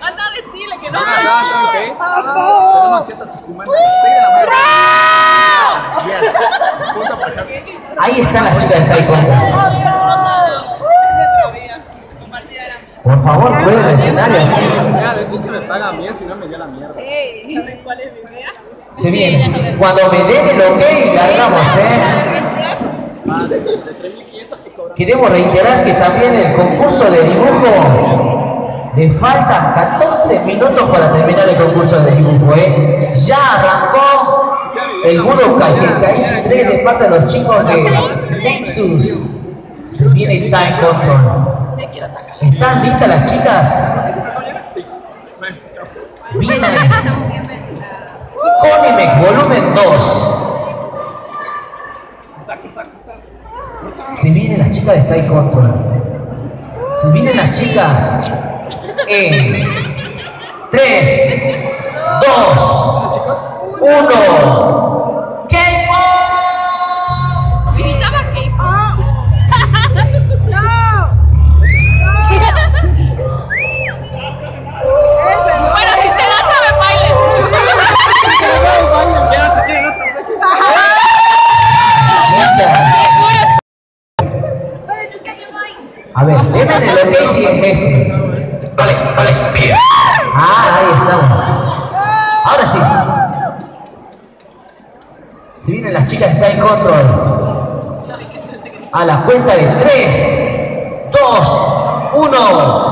Anda a decirle que no Ah, a a. Ahí están las chicas de Taekwondo. Por favor, pueden escenario así. Ya, decir que me pagan bien, si no me dio la mierda. ¿Saben cuál es mi idea? Se. Cuando me den el ok, largamos, ¿eh? De, de 3.500 que cobran. Queremos reiterar que también el concurso de dibujo le faltan 14 minutos para terminar el concurso de dibujo, ¿eh? Ya arrancó el Budokai Genkaichi 3 de parte de los chicos de Nexus. Se viene Time Control. ¿Están listas las chicas? Viene Conimex volumen 2. Se vienen las chicas de Style Control. Se vienen las chicas en 3, 2, Chicos, 1. Ok si es este. Vale, vale, bien. Ah, ahí estamos. Ahora sí. Se vienen las chicas de Style Control. A la cuenta de 3, 2, 1.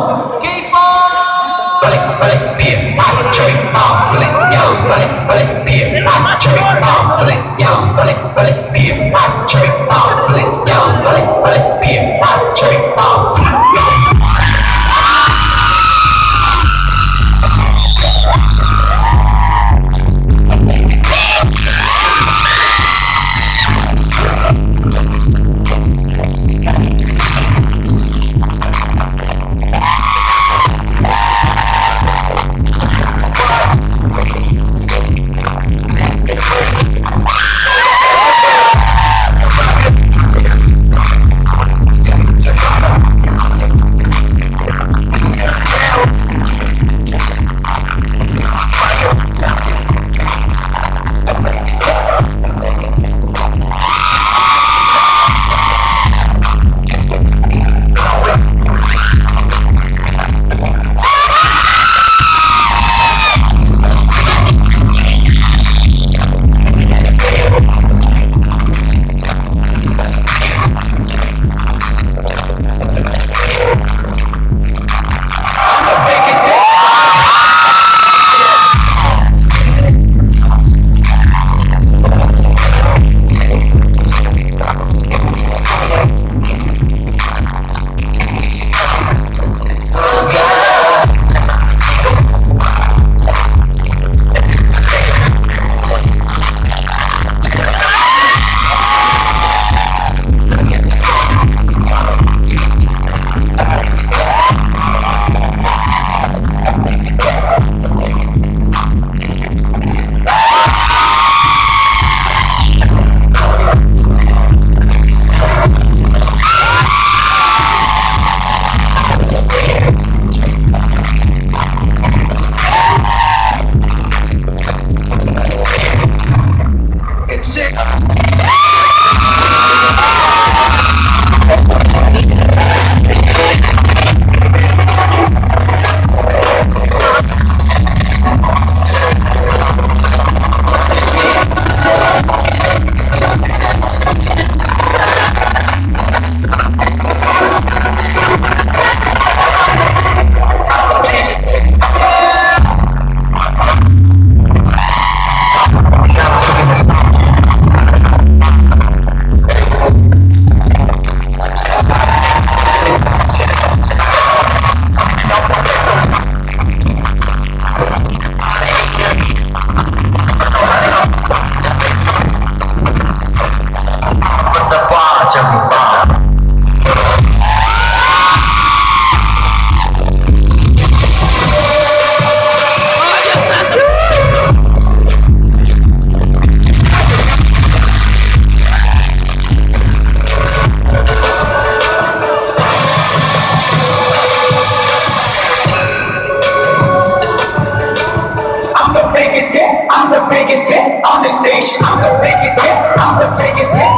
biggest hit, I'm the biggest hit.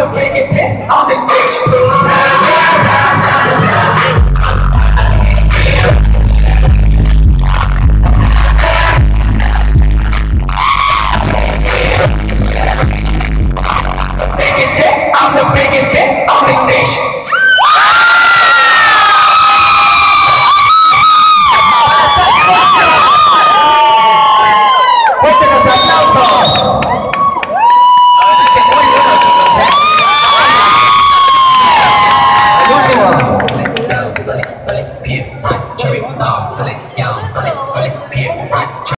The biggest